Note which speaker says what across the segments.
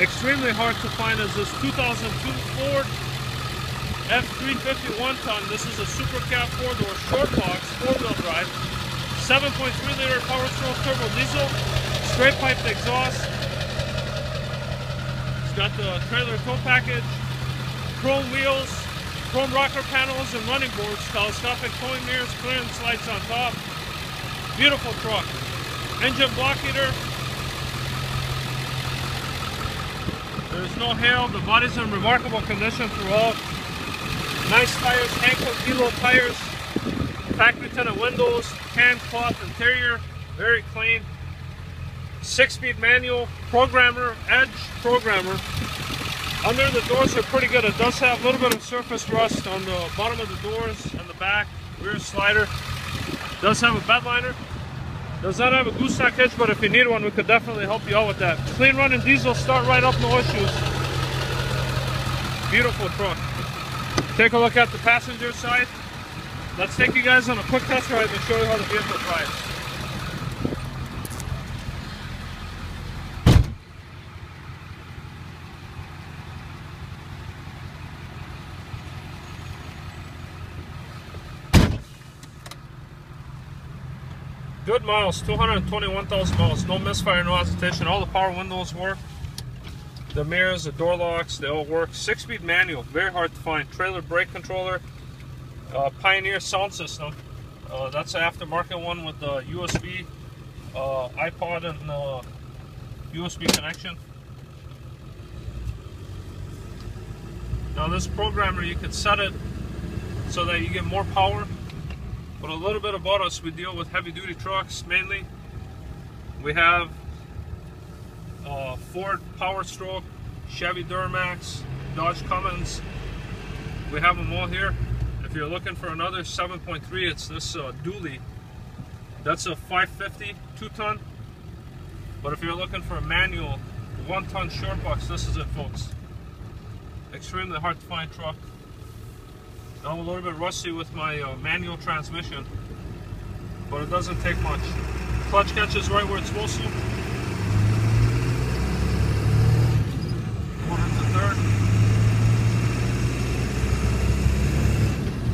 Speaker 1: extremely hard to find is this 2002 Ford F350 one ton. This is a super cab four door short box, four wheel drive, 7.3 liter power stroke turbo diesel, straight piped exhaust. It's got the trailer tow package, chrome wheels, chrome rocker panels and running boards, telescopic towing mirrors, clearance lights on top. Beautiful truck. Engine block heater, There's no hail. The body's in remarkable condition throughout. Nice tires, Hankook Kilo tires. Factory tinted windows, tan cloth interior, very clean. Six-speed manual, programmer, edge programmer. Under the doors are pretty good. It does have a little bit of surface rust on the bottom of the doors and the back. Rear slider. Does have a bed liner. Does not have a gooseneck hitch, but if you need one, we could definitely help you out with that. Clean running diesel, start right up, no issues. Beautiful truck. Take a look at the passenger side. Let's take you guys on a quick test ride and show you how the vehicle drives. Good miles, 221,000 miles. No misfire, no hesitation. All the power windows work. The mirrors, the door locks, they all work. Six-speed manual, very hard to find. Trailer brake controller. Uh, Pioneer sound system. Uh, that's an aftermarket one with the USB, uh, iPod, and USB uh, connection. Now this programmer, you can set it so that you get more power but a little bit about us, we deal with heavy duty trucks mainly. We have uh, Ford Power Stroke, Chevy Duramax, Dodge Cummins. We have them all here. If you're looking for another 7.3, it's this uh, dually. That's a 550 two ton. But if you're looking for a manual one ton short box, this is it folks. Extremely hard to find truck. I'm a little bit rusty with my uh, manual transmission, but it doesn't take much. Clutch catches right where it's supposed to. Into third.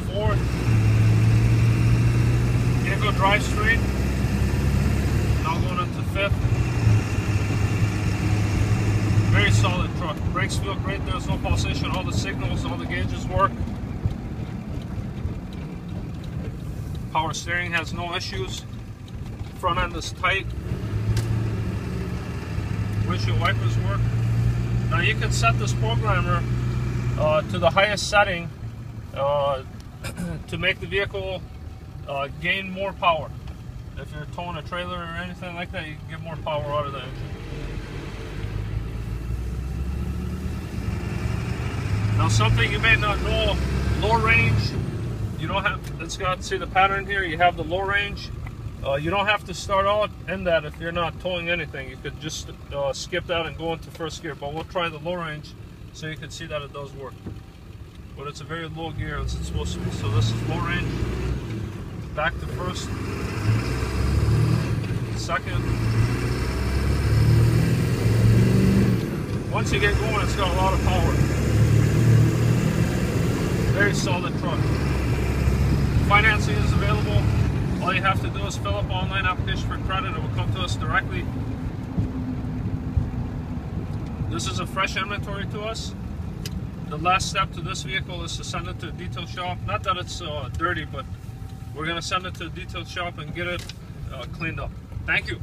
Speaker 1: Fourth. Can't go drive straight. Now going into fifth. Very solid truck. Brakes feel great. There's no pulsation. All the signals, all the gauges work. Power steering has no issues. Front end is tight. Windshield wipers work. Now you can set this programmer uh, to the highest setting uh, to make the vehicle uh, gain more power. If you're towing a trailer or anything like that, you can get more power out of the engine. Now something you may not know, low range you don't have, it's got, see the pattern here, you have the low range. Uh, you don't have to start out in that if you're not towing anything. You could just uh, skip that and go into first gear, but we'll try the low range so you can see that it does work. But it's a very low gear as it's supposed to be. So this is low range, back to first, second. Once you get going, it's got a lot of power. Very solid truck. Financing is available. All you have to do is fill up online application for credit. It will come to us directly. This is a fresh inventory to us. The last step to this vehicle is to send it to a detail shop. Not that it's uh, dirty, but we're going to send it to a detail shop and get it uh, cleaned up. Thank you.